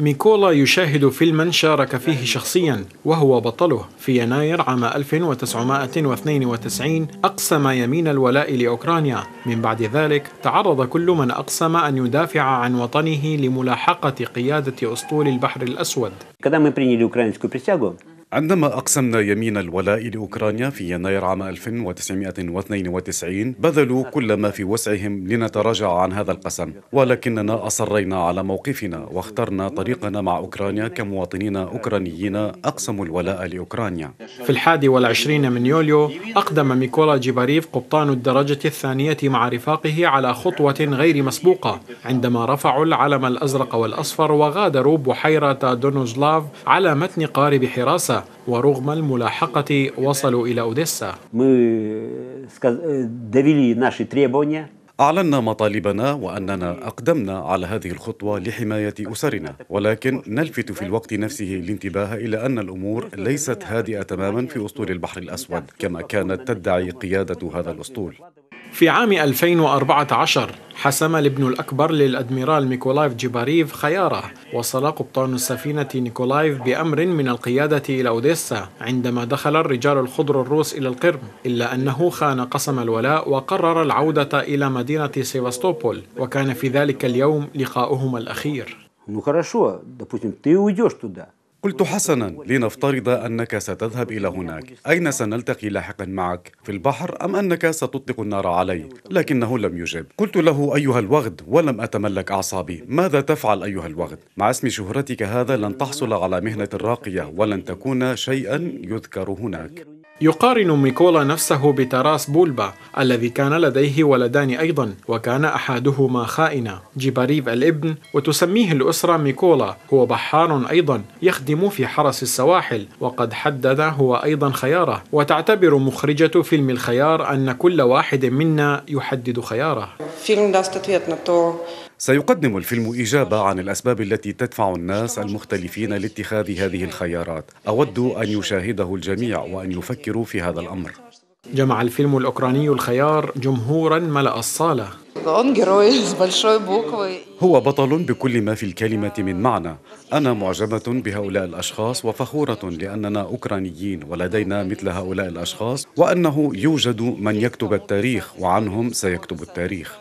ميكولا يشاهد فيلما شارك فيه شخصيا وهو بطله في يناير عام 1992 أقسم يمين الولاء لأوكرانيا. من بعد ذلك تعرض كل من أقسم أن يدافع عن وطنه لملاحقة قيادة أسطول البحر الأسود. عندما أقسمنا يمين الولاء لأوكرانيا في يناير عام 1992 بذلوا كل ما في وسعهم لنتراجع عن هذا القسم. ولكننا أصرينا على موقفنا واخترنا طريقنا مع أوكرانيا كمواطنين أوكرانيين أقسموا الولاء لأوكرانيا. في الحادي والعشرين من يوليو أقدم ميكولا جيباريف قبطان الدرجة الثانية مع رفاقه على خطوة غير مسبوقة عندما رفعوا العلم الأزرق والأصفر وغادروا بحيرة دونوزلاف على متن قارب حراسة. ورغم الملاحقة وصلوا إلى أوديسا. أعلنا مطالبنا وأننا أقدمنا على هذه الخطوة لحماية أسرنا. ولكن نلفت في الوقت نفسه الانتباه إلى أن الأمور ليست هادئة تماما في أسطول البحر الأسود كما كانت تدعي قيادة هذا الأسطول. في عام 2014 حسم الابن الأكبر للأدميرال ميكولايف جيباريف خياره وصل قبطان السفينة نيكولايف بأمر من القيادة إلى أوديسا عندما دخل الرجال الخضر الروس إلى القرم إلا أنه خان قسم الولاء وقرر العودة إلى مدينة سيفاستوبول وكان في ذلك اليوم لقاؤهما الأخير Ну хорошо, допустим, ты уйдешь туда. قلت حسنا لنفترض أنك ستذهب إلى هناك. أين سنلتقي لاحقا معك؟ في البحر أم أنك ستطلق النار علي؟ لكنه لم يجب. قلت له أيها الوغد ولم أتمالك أعصابي. ماذا تفعل أيها الوغد؟ مع اسم شهرتك هذا لن تحصل على مهنة راقية ولن تكون شيئا يذكر هناك. يقارن ميكولا نفسه بتراس بولبا الذي كان لديه ولدان أيضا وكان أحدهما خائنا. جيباريف الابن وتسميه الأسرة ميكولا هو بحار أيضا يخدم في حرس السواحل وقد حدد هو أيضا خياره. وتعتبر مخرجة فيلم الخيار أن كل واحد منا يحدد خياره. سيقدم الفيلم إجابة عن الأسباب التي تدفع الناس المختلفين لاتخاذ هذه الخيارات. أود أن يشاهده الجميع وأن يفكروا في هذا الأمر. جمع الفيلم الأوكراني الخيار جمهورا ملأ الصالة. هو بطل بكل ما في الكلمة من معنى. أنا معجبة بهؤلاء الأشخاص وفخورة لأننا أوكرانيين ولدينا مثل هؤلاء الأشخاص وأنه يوجد من يكتب التاريخ وعنهم سيكتب التاريخ.